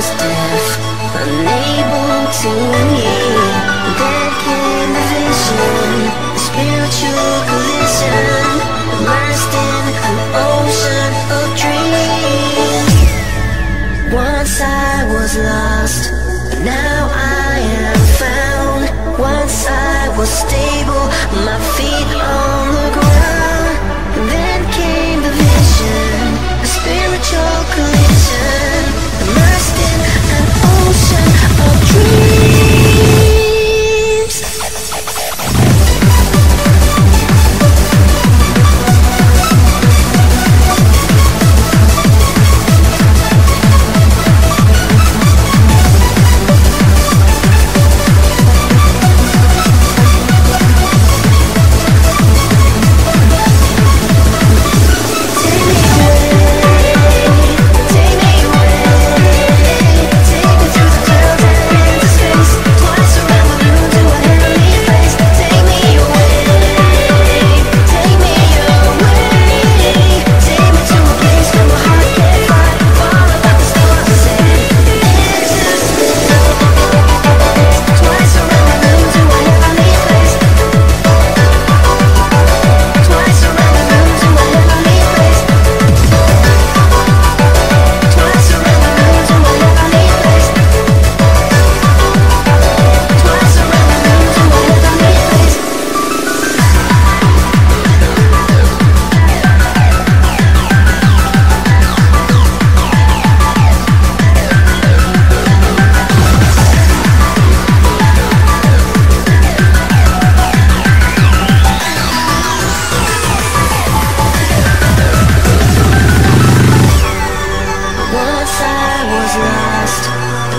was deaf, unable to hear. Came vision, spiritual collision in an ocean of dreams. Once I was lost, now I am found. Once I was stable, my feet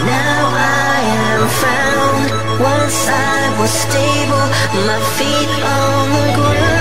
Now I am found. Once I was stable My feet on the ground.